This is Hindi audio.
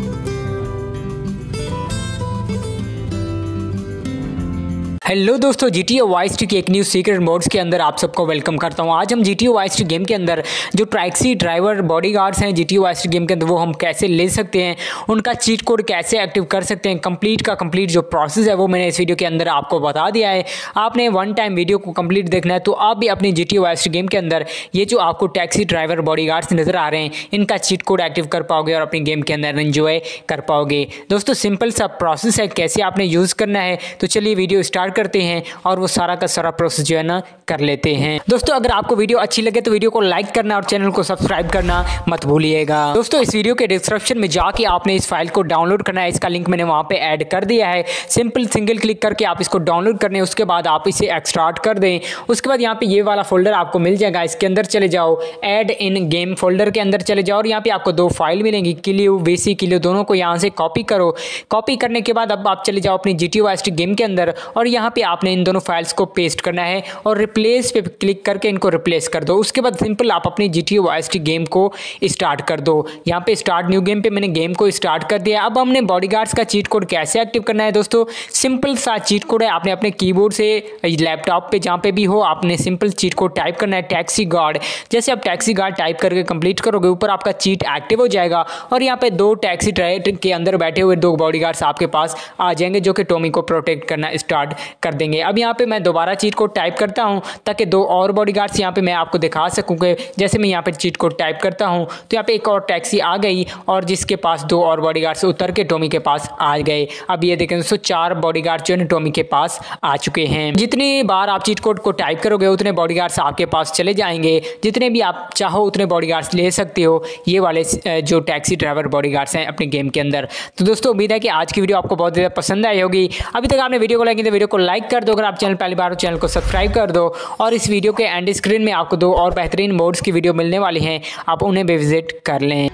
Bye. हेलो दोस्तों जी टी ओ वाइस की एक न्यू सीक्रेट मोड्स के अंदर आप सबको वेलकम करता हूँ। आज हम G T A Vice City game के अंदर जो ट्रैक्सी ड्राइवर बॉडी गार्ड्स हैं G T A Vice game के अंदर, वो हम कैसे ले सकते हैं, उनका चीट कोड कैसे एक्टिव कर सकते हैं कंप्लीट का कंप्लीट जो प्रोसेस है, वो मैंने इस वीडियो के अंदर आपको बता दिया है। आपने वन टाइम वीडियो को कंप्लीट देखना है तो आप भी अपनी G T A Vice game के अंदर ये जो आपको टैक्सी ड्राइवर बॉडी गार्ड्स नज़र आ रहे हैं, इनका चीट कोड एक्टिव कर पाओगे और अपनी गेम के अंदर इन्जॉय कर पाओगे। दोस्तों सिंपल सा प्रोसेस है, कैसे आपने यूज़ करना है तो चलिए वीडियो स्टार्ट करते हैं और वो सारा का सारा प्रोसेस जो है ना कर लेते हैं। दोस्तों, अगर आपको वीडियो अच्छी लगे तो वीडियो को लाइक करना और चैनल को सब्सक्राइब करना मत भूलिएगा। दोस्तों, इस वीडियो के डिस्क्रिप्शन में जाके आपने इस फ़ाइल को डाउनलोड करना है। इसका लिंक मैंने वहाँ पे ऐड कर दिया है। सिंपल सिंगल क्लिक करके आप इसको डाउनलोड करने उसके बाद आप इसे एक्सट्रार्ट कर दें। उसके बाद यहाँ पे ये वाला फोल्डर आपको मिल जाएगा। इसके अंदर चले जाओ। एड इन गेम फोल्डर के अंदर चले जाओ और यहाँ पे आपको दो फ़ाइल मिलेंगी। किलियो वेसी किलियो दोनों को यहाँ से कॉपी करो। कॉपी करने के बाद अब आप चले जाओ अपनी जी टी गेम के अंदर और यहाँ पे आपने इन दोनों फाइल्स को पेस्ट करना है और रिप्लेस पे क्लिक करके इनको रिप्लेस कर दो। उसके बाद सिंपल आप अपनी जी टी गेम को स्टार्ट कर दो। यहाँ पे स्टार्ट न्यू गेम पे मैंने गेम को स्टार्ट कर दिया। अब हमने बॉडीगार्ड्स का चीट कोड कैसे एक्टिव करना है दोस्तों? सिंपल सा चीट कोड है। आपने अपने कीबोर्ड से लैपटॉप पे जहाँ पे भी हो, आपने सिंपल चीट कोड टाइप करना है। टैक्सी गार्ड जैसे आप टैक्सी गार्ड टाइप करके कंप्लीट करोगे, ऊपर आपका चीट एक्टिव हो जाएगा और यहाँ पे दो टैक्सी ड्राइवर के अंदर बैठे हुए दो बॉडीगार्ड्स आपके पास आ जाएँगे, जो कि टोमी को प्रोटेक्ट करना स्टार्ट कर देंगे। अब यहाँ पे मैं दोबारा चीट कोड टाइप करता हूँ, ताकि दो और बॉडी गार्ड्स यहाँ पर मैं आपको दिखा सकूँ जैसे मैं यहाँ पर चीट कोड टाइप करता हूँ तो यहाँ पे एक और टैक्सी आ गई और जिसके पास दो और बॉडी गार्ड्स उतर के टोमी के पास आ गए। अब ये देखें दोस्तों, चार बॉडी गार्ड जो है टोमी के पास आ चुके हैं। जितनी बार आप चीट कोड को टाइप करोगे, उतने बॉडी गार्ड्स आपके पास चले जाएँगे। जितने भी आप चाहो, उतने बॉडी गार्ड्स ले सकते हो। ये वाले जो टैक्सी ड्राइवर बॉडी गार्ड्स हैं अपने गेम के अंदर। तो दोस्तों, उम्मीद है कि आज की वीडियो आपको बहुत ज़्यादा पसंद आई होगी। अभी तक आपने वीडियो को लाइक तो वीडियो को लाइक कर दो। अगर आप चैनल पहली बार चैनल को सब्सक्राइब कर दो और इस वीडियो के एंड स्क्रीन में आपको दो और बेहतरीन मोड्स की वीडियो मिलने वाली हैं। आप उन्हें भी विज़िट कर लें।